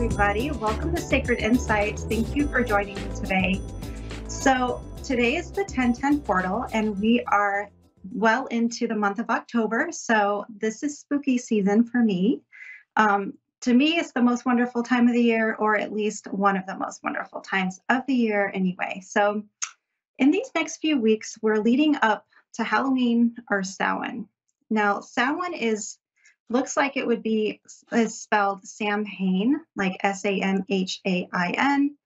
everybody. Welcome to Sacred Insights. Thank you for joining me today. So, today is the 1010 portal, and we are well into the month of October. So, this is spooky season for me. Um, to me, it's the most wonderful time of the year, or at least one of the most wonderful times of the year, anyway. So, in these next few weeks, we're leading up to Halloween or Samhain. Now, Samhain is looks like it would be is spelled Samhain, like S A M H A I N,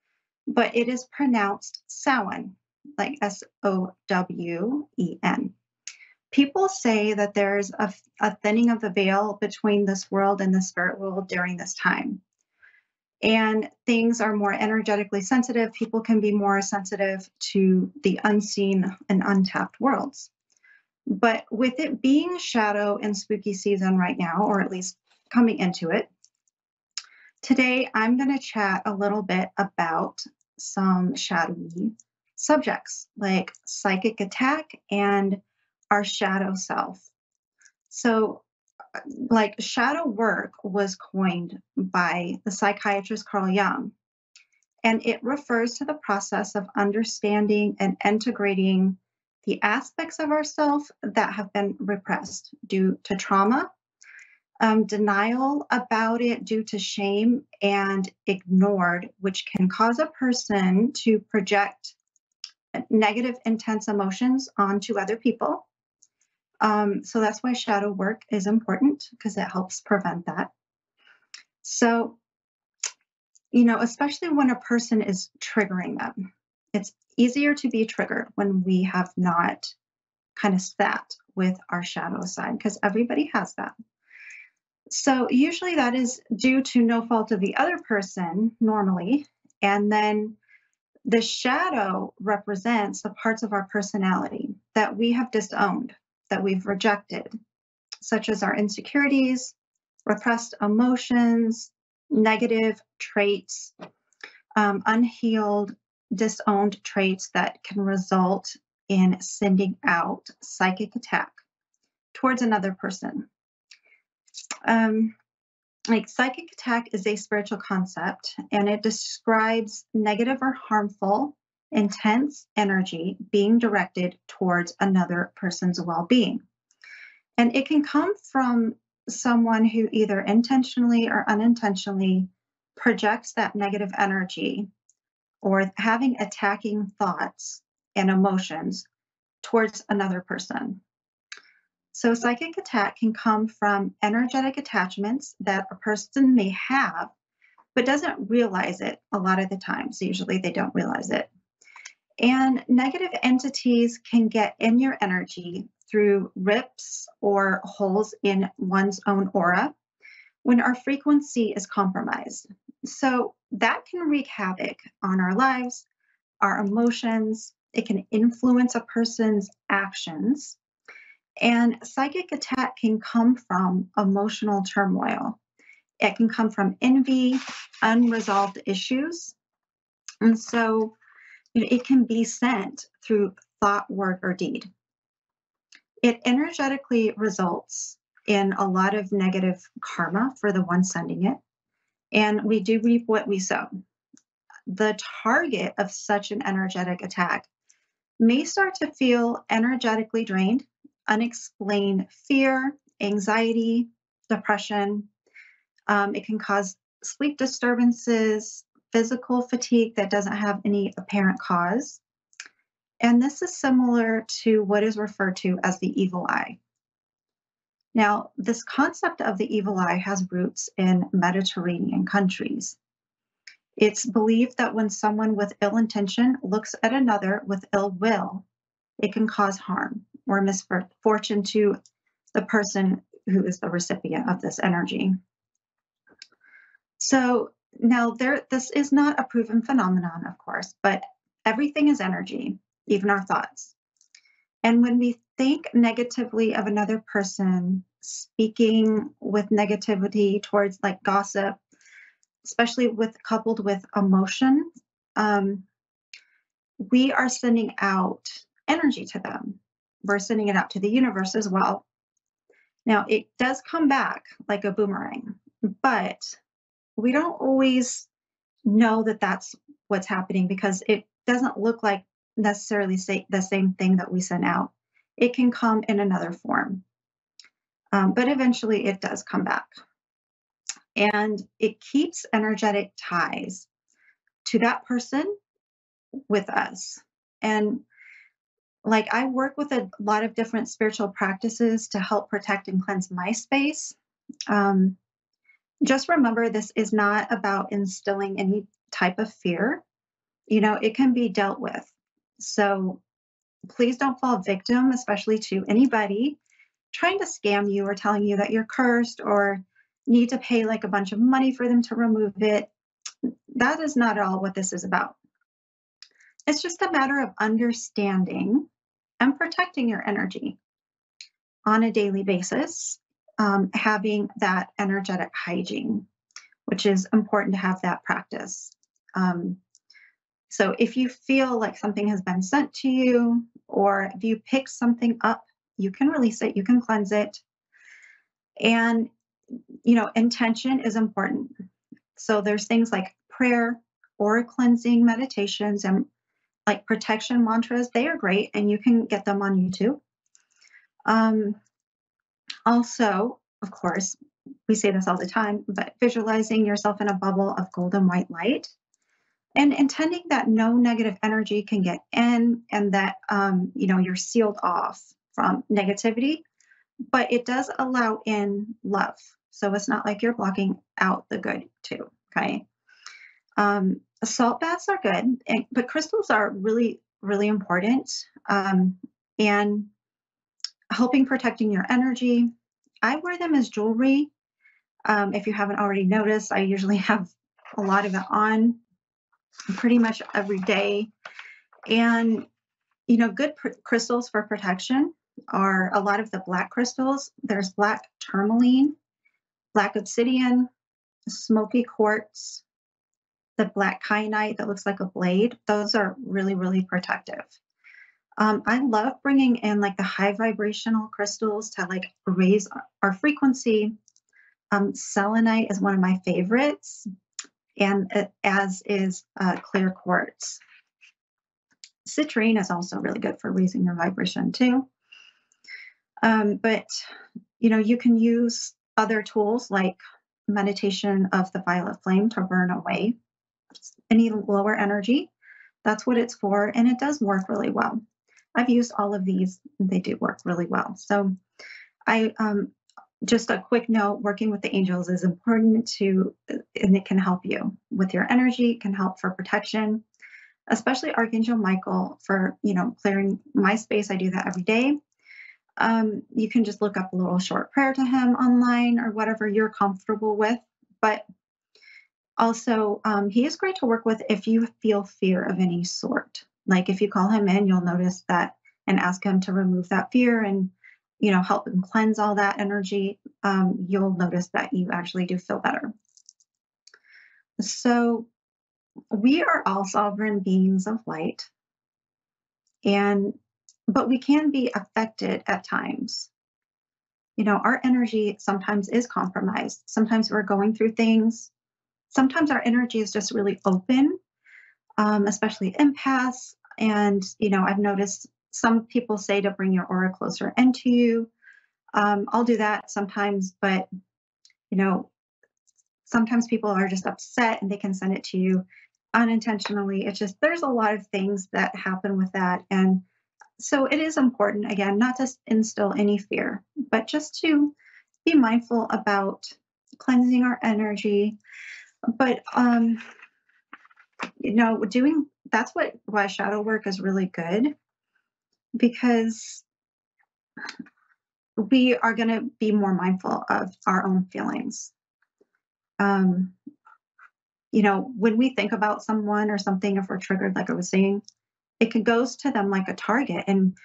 but it is pronounced Samhain, like S O W E N. People say that there's a, a thinning of the veil between this world and the spirit world during this time. And things are more energetically sensitive. People can be more sensitive to the unseen and untapped worlds. But with it being shadow and spooky season right now, or at least coming into it, today I'm going to chat a little bit about some shadowy subjects like psychic attack and our shadow self. So, uh, like, shadow work was coined by the psychiatrist Carl Jung, and it refers to the process of understanding and integrating the aspects of ourselves that have been repressed due to trauma, um, denial about it due to shame, and ignored, which can cause a person to project negative, intense emotions onto other people. Um, so that's why shadow work is important because it helps prevent that. So, you know, especially when a person is triggering them, it's easier to be triggered when we have not kind of sat with our shadow side because everybody has that. So usually that is due to no fault of the other person normally. And then the shadow represents the parts of our personality that we have disowned, that we've rejected, such as our insecurities, repressed emotions, negative traits, um, unhealed disowned traits that can result in sending out psychic attack towards another person. Um, like psychic attack is a spiritual concept and it describes negative or harmful intense energy being directed towards another person's well-being and it can come from someone who either intentionally or unintentionally projects that negative energy or having attacking thoughts and emotions towards another person. So, psychic attack can come from energetic attachments that a person may have, but doesn't realize it a lot of the times. Usually, they don't realize it. And negative entities can get in your energy through rips or holes in one's own aura when our frequency is compromised. So that can wreak havoc on our lives, our emotions. It can influence a person's actions. And psychic attack can come from emotional turmoil. It can come from envy, unresolved issues. And so you know, it can be sent through thought, word, or deed. It energetically results in a lot of negative karma for the one sending it and we do reap what we sow. The target of such an energetic attack may start to feel energetically drained, unexplained fear, anxiety, depression. Um, it can cause sleep disturbances, physical fatigue that doesn't have any apparent cause. And this is similar to what is referred to as the evil eye. Now, this concept of the evil eye has roots in Mediterranean countries. It's believed that when someone with ill intention looks at another with ill will, it can cause harm or misfortune to the person who is the recipient of this energy. So now there this is not a proven phenomenon, of course, but everything is energy, even our thoughts. And when we think negatively of another person, speaking with negativity towards like gossip, especially with coupled with emotion, um, we are sending out energy to them. We're sending it out to the universe as well. Now, it does come back like a boomerang, but we don't always know that that's what's happening because it doesn't look like necessarily say the same thing that we sent out. It can come in another form. Um, but eventually it does come back. And it keeps energetic ties to that person with us. And like I work with a lot of different spiritual practices to help protect and cleanse my space. Um, just remember this is not about instilling any type of fear. You know, it can be dealt with. So please don't fall victim, especially to anybody trying to scam you or telling you that you're cursed or need to pay like a bunch of money for them to remove it. That is not at all what this is about. It's just a matter of understanding and protecting your energy on a daily basis, um, having that energetic hygiene, which is important to have that practice. Um, so if you feel like something has been sent to you, or if you pick something up, you can release it, you can cleanse it. And, you know, intention is important. So there's things like prayer, or cleansing meditations, and like protection mantras. They are great, and you can get them on YouTube. Um, also, of course, we say this all the time, but visualizing yourself in a bubble of golden white light and intending that no negative energy can get in and that um, you know you're sealed off from negativity but it does allow in love so it's not like you're blocking out the good too okay um, salt baths are good, and, but crystals are really, really important. Um, and helping protecting your energy. I wear them as jewelry. Um, if you haven't already noticed, I usually have a lot of it on pretty much every day. And, you know, good pr- crystals for protection are a lot of the black crystals. There's black tourmaline, black obsidian, smoky quartz, the black kyanite that looks like a blade, those are really, really protective. Um, I love bringing in like the high vibrational crystals to like raise our frequency. Um, selenite is one of my favorites, and it, as is uh, clear quartz. Citrine is also really good for raising your vibration too. Um, but you know, you can use other tools like meditation of the violet flame to burn away any lower energy. That's what it's for, and it does work really well. I've used all of these, they do work really well. So I um, just a quick note, working with the angels is important to, and it can help you with your energy, can help for protection, especially Archangel Michael for, you know, clearing my space. I do that every day. Um, you can just look up a little short prayer to him online or whatever you're comfortable with. But also, um, he is great to work with if you feel fear of any sort. Like if you call him in, you'll notice that and ask him to remove that fear and you know help him cleanse all that energy. Um, you'll notice that you actually do feel better. So we are all sovereign beings of light, and but we can be affected at times. You know, our energy sometimes is compromised. Sometimes we're going through things sometimes our energy is just really open, um, especially empaths. And, you know, I've noticed some people say to bring your aura closer into you. Um, I'll do that sometimes, but, you know, sometimes people are just upset and they can send it to you unintentionally. It's just, there's a lot of things that happen with that. And so it is important, again, not to instill any fear, but just to be mindful about cleansing our energy, but um you know doing that's what why shadow work is really good because we are going to be more mindful of our own feelings um you know when we think about someone or something if we're triggered like i was saying it can goes to them like a target and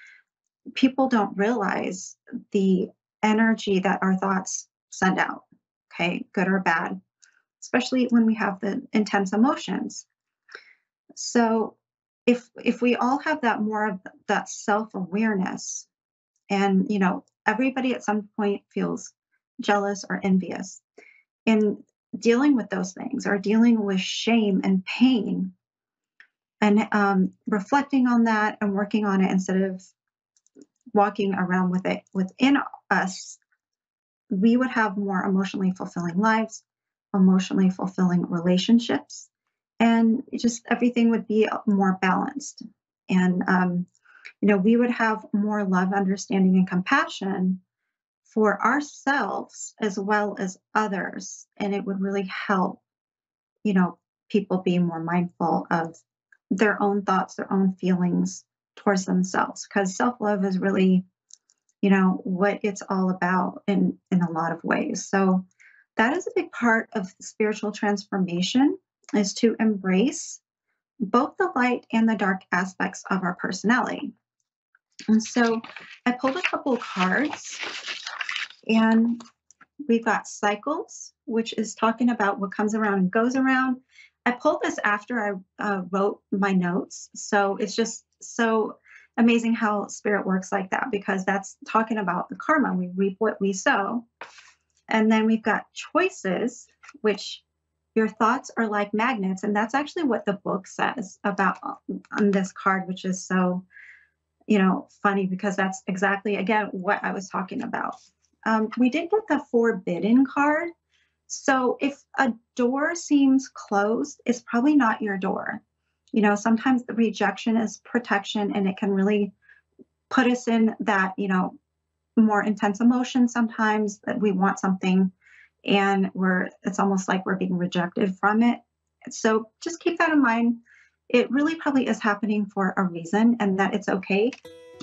people don't realize the energy that our thoughts send out okay good or bad especially when we have the intense emotions. So if if we all have that more of that self-awareness and you know everybody at some point feels jealous or envious in dealing with those things or dealing with shame and pain and um, reflecting on that and working on it instead of walking around with it within us, we would have more emotionally fulfilling lives, emotionally fulfilling relationships, and just everything would be more balanced. And, um, you know, we would have more love, understanding, and compassion for ourselves as well as others. And it would really help, you know, people be more mindful of their own thoughts, their own feelings towards themselves. Because self love is really, you know, what it's all about in, in a lot of ways. So that is a big part of spiritual transformation is to embrace both the light and the dark aspects of our personality. And so I pulled a couple cards and we've got cycles, which is talking about what comes around and goes around. I pulled this after I uh, wrote my notes. So it's just so amazing how spirit works like that because that's talking about the karma. We reap what we sow. And then we've got choices, which your thoughts are like magnets. And that's actually what the book says about on this card, which is so, you know, funny because that's exactly, again, what I was talking about. Um, we did get the forbidden card. So if a door seems closed, it's probably not your door. You know, sometimes the rejection is protection and it can really put us in that, you know, more intense emotion sometimes that we want something and we're it's almost like we're being rejected from it. So just keep that in mind. It really probably is happening for a reason and that it's okay.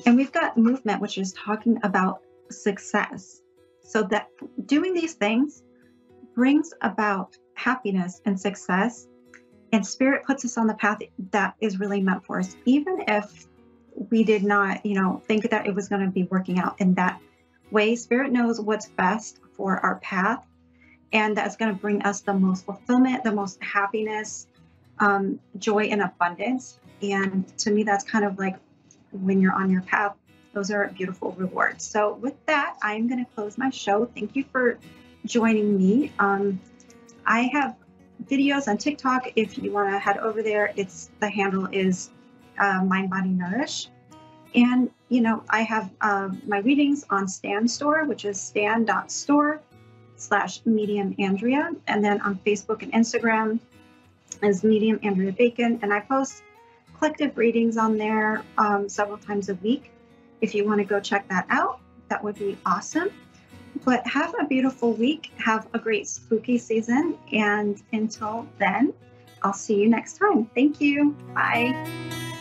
And we've got movement, which is talking about success. So that doing these things brings about happiness and success. And spirit puts us on the path that is really meant for us, even if we did not, you know, think that it was going to be working out in that way. Spirit knows what's best for our path, and that's going to bring us the most fulfillment, the most happiness, um, joy, and abundance. And to me, that's kind of like when you're on your path those are beautiful rewards. So with that, I'm going to close my show. Thank you for joining me. Um, I have videos on TikTok. If you want to head over there, it's the handle is uh, Mind Body Nourish. And you know, I have um, my readings on Stan Store, which is stan.store slash medium Andrea. And then on Facebook and Instagram is medium Andrea Bacon. And I post collective readings on there um, several times a week. If you want to go check that out, that would be awesome. But have a beautiful week. Have a great spooky season. And until then, I'll see you next time. Thank you. Bye.